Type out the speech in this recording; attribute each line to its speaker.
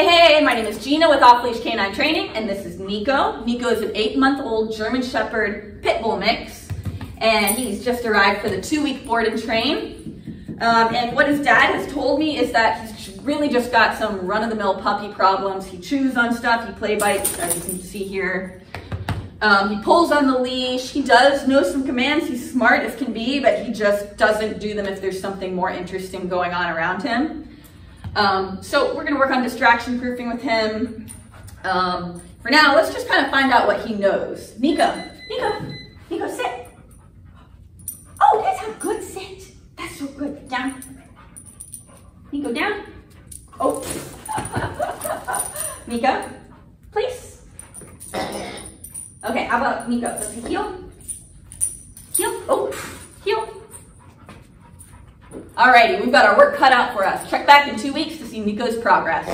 Speaker 1: Hey, hey, my name is Gina with Off Leash Canine Training, and this is Nikko. Nikko is an eight month old German Shepherd Pit Bull mix, and he's just arrived for the two week board and train. Um, and what his dad has told me is that he's really just got some run of the mill puppy problems. He chews on stuff, he play bites, as you can see here. Um, he pulls on the leash. He does know some commands. He's smart as can be, but he just doesn't do them if there's something more interesting going on around him. Um, so we're gonna work on distraction proofing with him. Um, for now, let's just kind of find out what he knows. Nikko, Nikko, Nikko, sit. Oh, that's a good sit. That's so good. Down. Nikko, down. Oh. Nikko, please. Okay, how about Nikko? Let's heel. Heel. Oh, heel. Alrighty, we've got our work cut out for us. Check back in two weeks to see Nikko's progress.